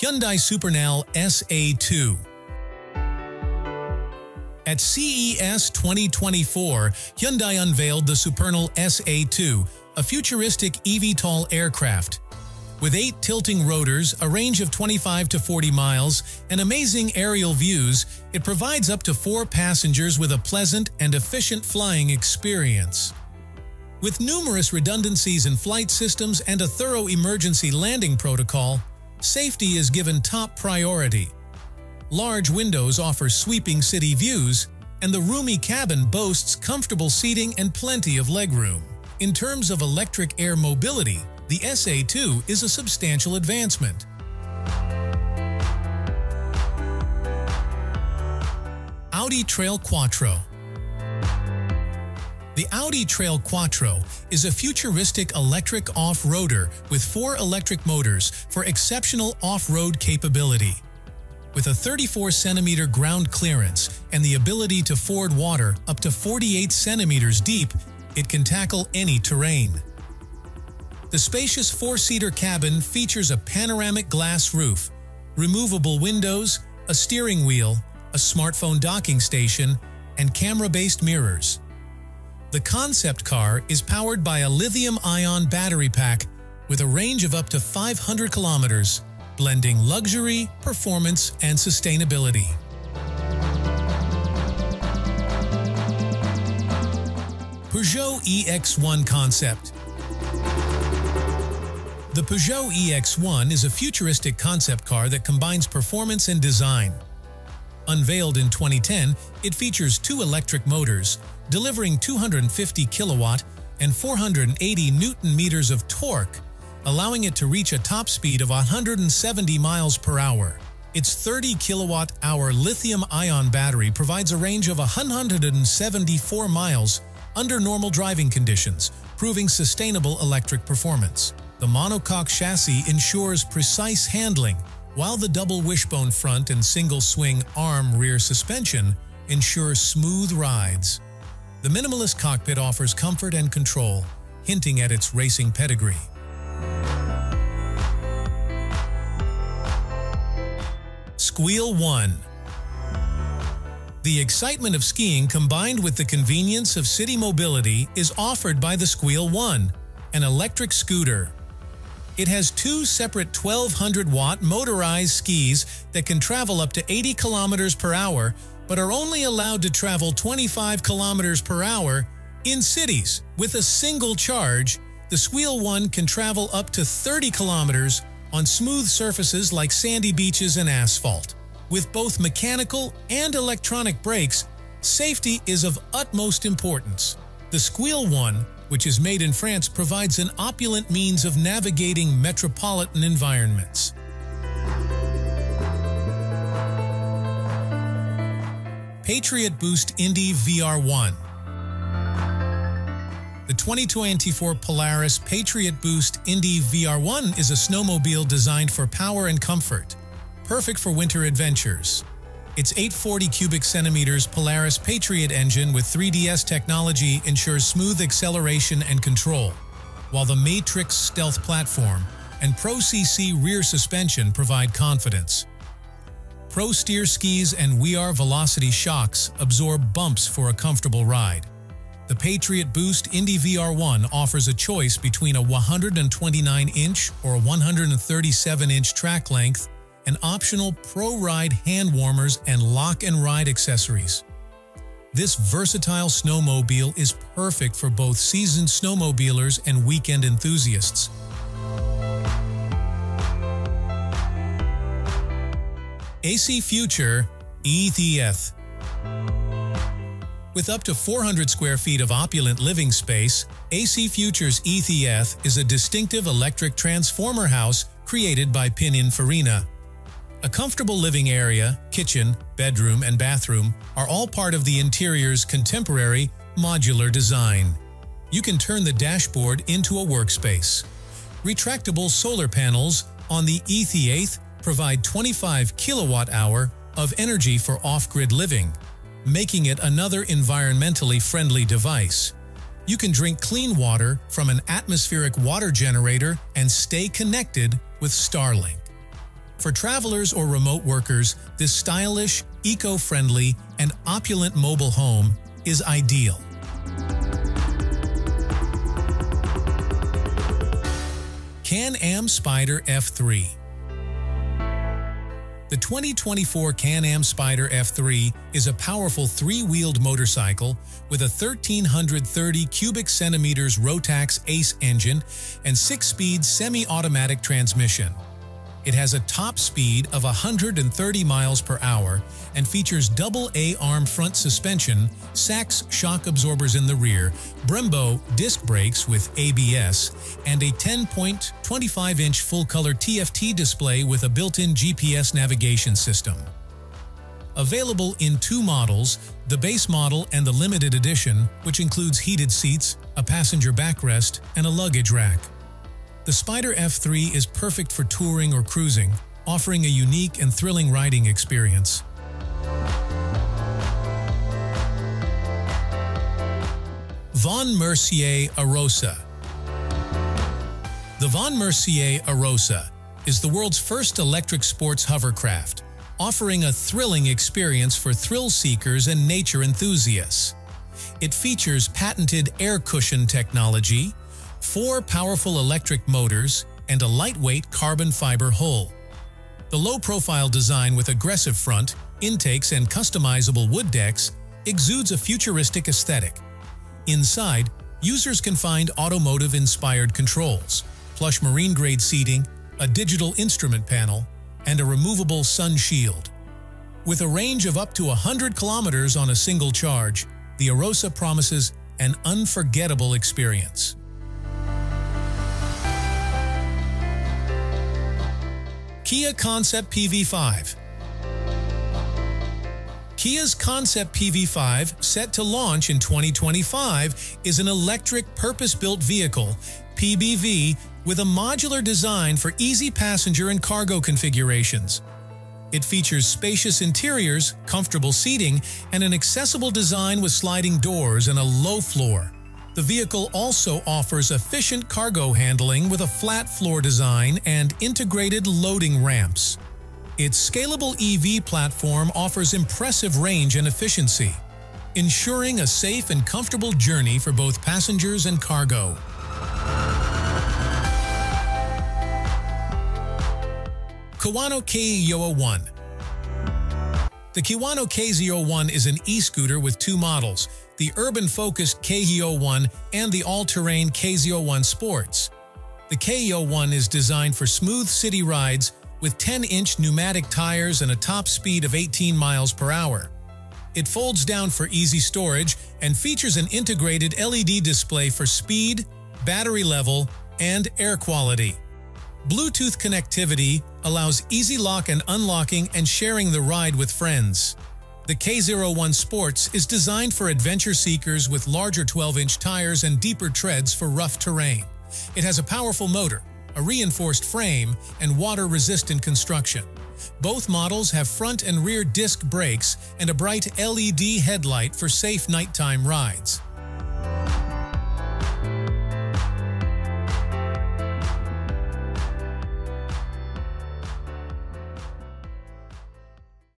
Hyundai Supernal SA2. At CES 2024, Hyundai unveiled the Supernal SA2, a futuristic eVTOL aircraft. With eight tilting rotors, a range of 25 to 40 miles, and amazing aerial views, it provides up to four passengers with a pleasant and efficient flying experience. With numerous redundancies in flight systems and a thorough emergency landing protocol, safety is given top priority. Large windows offer sweeping city views, and the roomy cabin boasts comfortable seating and plenty of legroom. In terms of electric air mobility, the SA2 is a substantial advancement. Audi Trail Quattro The Audi Trail Quattro is a futuristic electric off-roader with four electric motors for exceptional off-road capability. With a 34 centimeter ground clearance and the ability to ford water up to 48 centimeters deep, it can tackle any terrain. The spacious four-seater cabin features a panoramic glass roof, removable windows, a steering wheel, a smartphone docking station, and camera-based mirrors. The concept car is powered by a lithium-ion battery pack with a range of up to 500 kilometers, blending luxury, performance, and sustainability. Peugeot EX1 Concept the Peugeot EX1 is a futuristic concept car that combines performance and design. Unveiled in 2010, it features two electric motors, delivering 250 kilowatt and 480 newton meters of torque, allowing it to reach a top speed of 170 miles per hour. Its 30 kilowatt hour lithium-ion battery provides a range of 174 miles under normal driving conditions, proving sustainable electric performance. The monocoque chassis ensures precise handling, while the double wishbone front and single swing arm rear suspension ensure smooth rides. The minimalist cockpit offers comfort and control, hinting at its racing pedigree. Skwheel 1 The excitement of skiing combined with the convenience of city mobility is offered by the Skwheel 1, an electric scooter. It has two separate 1200 watt motorized skis that can travel up to 80 kilometers per hour, but are only allowed to travel 25 kilometers per hour in cities. With a single charge, the Skwheel 1 can travel up to 30 kilometers on smooth surfaces like sandy beaches and asphalt. With both mechanical and electronic brakes, safety is of utmost importance. The Skwheel 1 which is made in France, provides an opulent means of navigating metropolitan environments. Patriot Boost Indy VR1 The 2024 Polaris Patriot Boost Indy VR1 is a snowmobile designed for power and comfort, perfect for winter adventures. Its 840 cubic centimeters Polaris Patriot engine with 3DS technology ensures smooth acceleration and control, while the Matryx stealth platform and Pro CC rear suspension provide confidence. Pro Steer skis and We Are Velocity shocks absorb bumps for a comfortable ride. The Patriot Boost Indy VR1 offers a choice between a 129-inch or 137-inch track length and optional Pro Ride hand warmers and lock and ride accessories. This versatile snowmobile is perfect for both seasoned snowmobilers and weekend enthusiasts. AC Future ETH With up to 400 square feet of opulent living space, AC Future's ETH is a distinctive electric transformer house created by Pininfarina. A comfortable living area, kitchen, bedroom, and bathroom are all part of the interior's contemporary, modular design. You can turn the dashboard into a workspace. Retractable solar panels on the ETH provide 25 kilowatt-hour of energy for off-grid living, making it another environmentally friendly device. You can drink clean water from an atmospheric water generator and stay connected with Starlink. For travelers or remote workers, this stylish, eco-friendly, and opulent mobile home is ideal. Can-Am Spyder F3 The 2024 Can-Am Spyder F3 is a powerful three-wheeled motorcycle with a 1330 cubic centimeters Rotax Ace engine and six-speed semi-automatic transmission. It has a top speed of 130 miles per hour and features double A-arm front suspension, Sachs shock absorbers in the rear, Brembo disc brakes with ABS, and a 10.25-inch full-color TFT display with a built-in GPS navigation system. Available in two models, the base model and the limited edition, which includes heated seats, a passenger backrest, and a luggage rack. The Spyder F3 is perfect for touring or cruising, offering a unique and thrilling riding experience. Von Mercier Arosa The Von Mercier Arosa is the world's first electric sports hovercraft, offering a thrilling experience for thrill seekers and nature enthusiasts. It features patented air cushion technology, four powerful electric motors, and a lightweight carbon fiber hull. The low-profile design with aggressive front, intakes, and customizable wood decks exudes a futuristic aesthetic. Inside, users can find automotive-inspired controls, plush marine-grade seating, a digital instrument panel, and a removable sun shield. With a range of up to 100 kilometers on a single charge, the Arosa promises an unforgettable experience. Kia Concept PV5 Kia's Concept PV5, set to launch in 2025, is an electric purpose-built vehicle, PBV, with a modular design for easy passenger and cargo configurations. It features spacious interiors, comfortable seating, and an accessible design with sliding doors and a low floor. The vehicle also offers efficient cargo handling with a flat floor design and integrated loading ramps. Its scalable EV platform offers impressive range and efficiency, ensuring a safe and comfortable journey for both passengers and cargo. Kiwano K01 The Kiwano K01 is an e-scooter with two models, the urban-focused KZ01 and the all-terrain KZ01 Sports. The KZ01 is designed for smooth city rides with 10-inch pneumatic tires and a top speed of 18 miles per hour. It folds down for easy storage and features an integrated LED display for speed, battery level, and air quality. Bluetooth connectivity allows easy lock and unlocking and sharing the ride with friends. The K01 Sports is designed for adventure seekers with larger 12-inch tires and deeper treads for rough terrain. It has a powerful motor, a reinforced frame, and water-resistant construction. Both models have front and rear disc brakes and a bright LED headlight for safe nighttime rides.